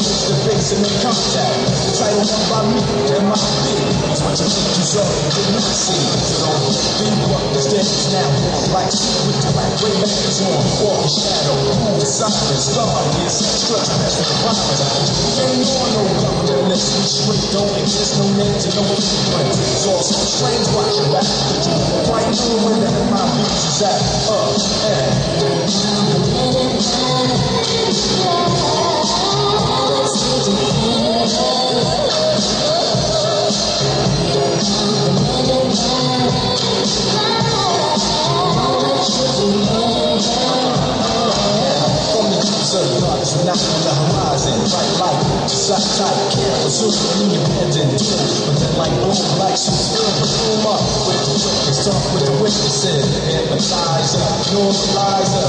face to face and make contact. Title held by me, MIB. It's what you think you saw, you not see. So don't be what the is now. Black suit with the black gray bands on. Walk shadow, cool silence, darkness. Stretch past the promise. We ain't on no government list. We straight don't exist, no names and no footprints. It's all so strange watching you know right know where the MIB is at. Up and From not on the horizon. Bright light, shot tight, can't zoom independent. But then like boom, like fill the room up with the witness, talk with the witnesses. Empathizer, normalizer,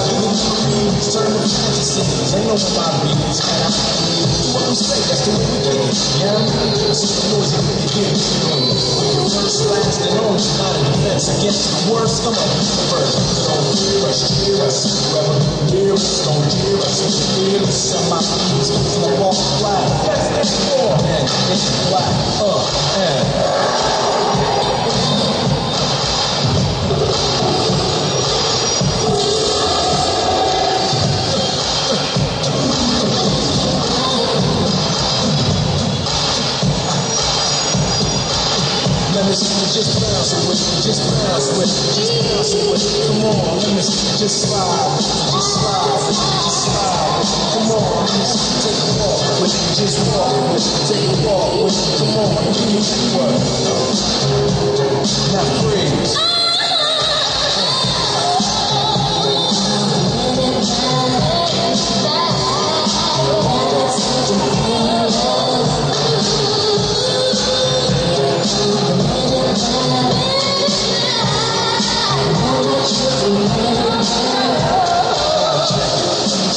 please turn to fantasies. Ain't no my beats, man. I do what I'm saying, that's the way we get it. Yeah, this is the noise that we get. Not a defense against the worst. Come on, first. Don't hear us, cheer us, hear us, don't hear us. Hear us, send my You just bounce with it, just bounce with it, just bounce with it. Come on, let me just slide, just slide, just slide. Come on, let me take a walk with it, just walk with it, take a walk with it. Come on, give me word. Now freeze.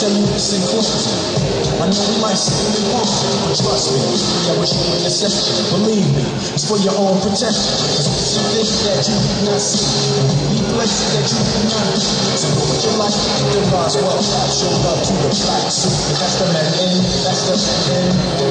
Tell you. I know we might seem impossible, but trust me, yeah, what you in the. Believe me, it's for your own protection. Some things that you did not see, be places that you did not. So put your life the Roswell flat, show love to the black suit. That's the man in, that's the man in.